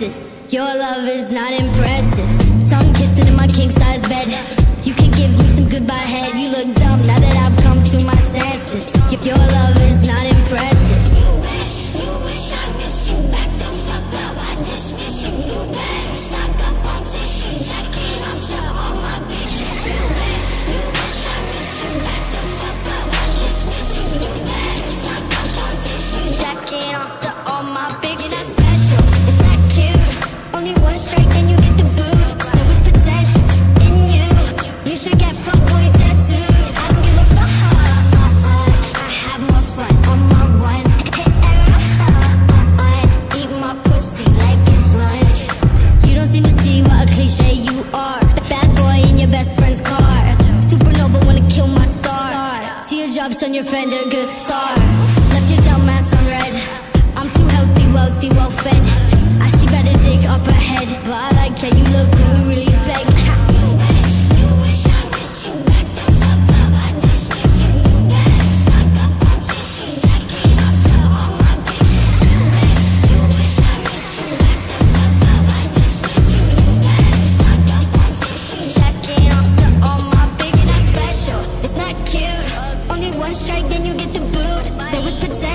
princess. Your love is not impressive. Tongue kissing in my king size bed. You can give me some goodbye head. You look dumb. knobs your friend a guitar strike, then you get the boot. That was possessed.